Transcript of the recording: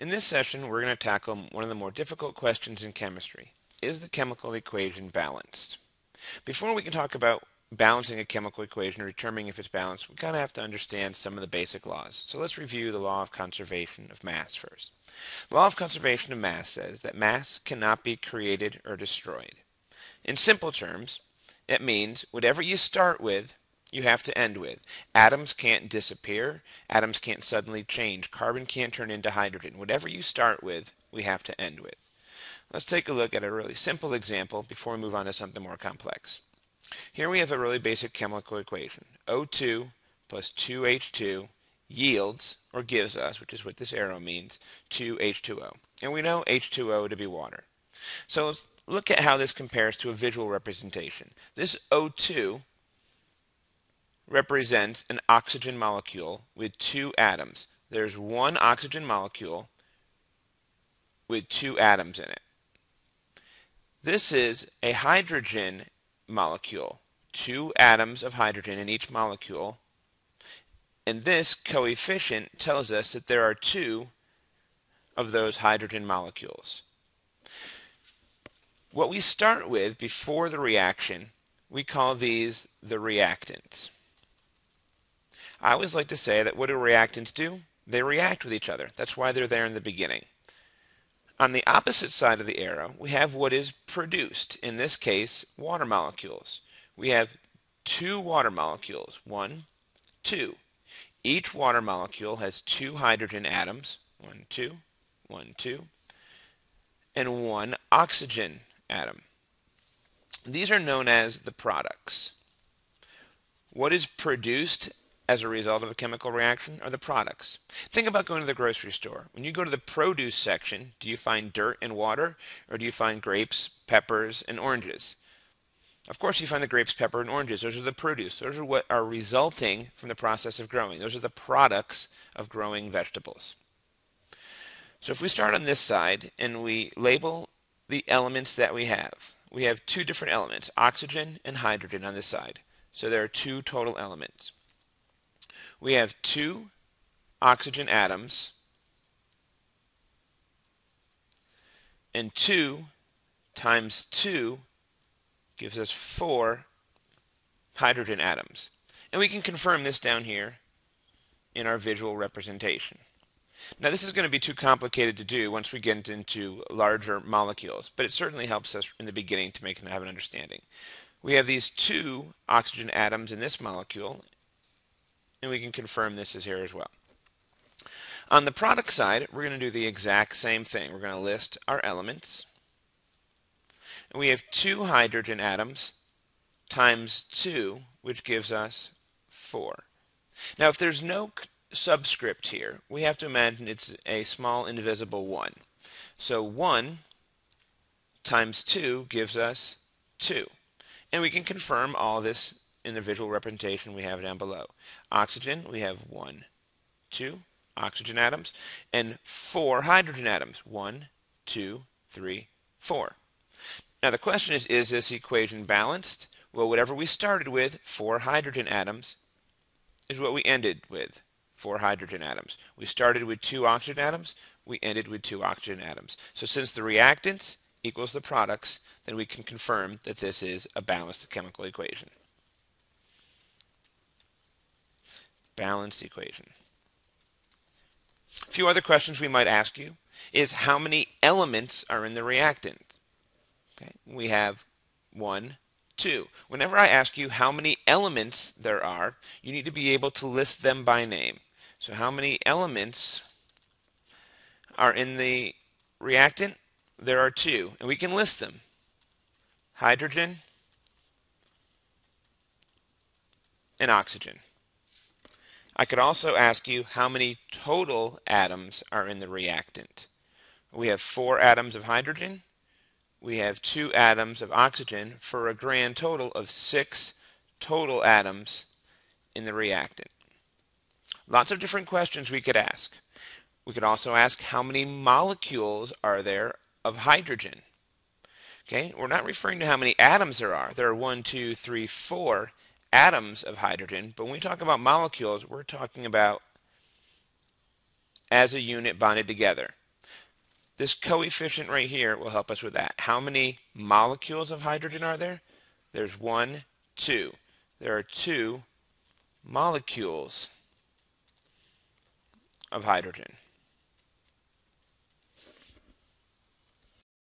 In this session, we're going to tackle one of the more difficult questions in chemistry. Is the chemical equation balanced? Before we can talk about balancing a chemical equation or determining if it's balanced, we kind of have to understand some of the basic laws. So let's review the law of conservation of mass first. The law of conservation of mass says that mass cannot be created or destroyed. In simple terms, it means whatever you start with you have to end with. Atoms can't disappear. Atoms can't suddenly change. Carbon can't turn into hydrogen. Whatever you start with, we have to end with. Let's take a look at a really simple example before we move on to something more complex. Here we have a really basic chemical equation. O2 plus 2H2 yields, or gives us, which is what this arrow means, 2H2O. And we know H2O to be water. So let's look at how this compares to a visual representation. This O2 represents an oxygen molecule with two atoms. There's one oxygen molecule with two atoms in it. This is a hydrogen molecule, two atoms of hydrogen in each molecule. And this coefficient tells us that there are two of those hydrogen molecules. What we start with before the reaction, we call these the reactants. I always like to say that what do reactants do? They react with each other. That's why they're there in the beginning. On the opposite side of the arrow, we have what is produced, in this case, water molecules. We have two water molecules, one, two. Each water molecule has two hydrogen atoms, one, two, one, two, and one oxygen atom. These are known as the products. What is produced as a result of a chemical reaction are the products. Think about going to the grocery store. When you go to the produce section, do you find dirt and water, or do you find grapes, peppers, and oranges? Of course, you find the grapes, pepper, and oranges. Those are the produce. Those are what are resulting from the process of growing. Those are the products of growing vegetables. So if we start on this side and we label the elements that we have, we have two different elements, oxygen and hydrogen on this side. So there are two total elements we have two oxygen atoms and 2 times 2 gives us 4 hydrogen atoms. And we can confirm this down here in our visual representation. Now this is going to be too complicated to do once we get into larger molecules, but it certainly helps us in the beginning to make have an understanding. We have these two oxygen atoms in this molecule and we can confirm this is here as well. On the product side, we're going to do the exact same thing. We're going to list our elements. We have two hydrogen atoms times 2, which gives us 4. Now, if there's no subscript here, we have to imagine it's a small indivisible 1. So 1 times 2 gives us 2. And we can confirm all this in the visual representation we have down below. Oxygen, we have one, two oxygen atoms, and four hydrogen atoms. One, two, three, four. Now the question is, is this equation balanced? Well, whatever we started with, four hydrogen atoms, is what we ended with, four hydrogen atoms. We started with two oxygen atoms, we ended with two oxygen atoms. So since the reactants equals the products, then we can confirm that this is a balanced chemical equation. Balanced equation. A few other questions we might ask you is how many elements are in the reactant? Okay, we have one, two. Whenever I ask you how many elements there are, you need to be able to list them by name. So how many elements are in the reactant? There are two, and we can list them. Hydrogen and oxygen. I could also ask you how many total atoms are in the reactant. We have four atoms of hydrogen. We have two atoms of oxygen for a grand total of six total atoms in the reactant. Lots of different questions we could ask. We could also ask how many molecules are there of hydrogen. Okay, we're not referring to how many atoms there are. There are one, two, three, four atoms of hydrogen, but when we talk about molecules, we're talking about as a unit bonded together. This coefficient right here will help us with that. How many molecules of hydrogen are there? There's one, two. There are two molecules of hydrogen.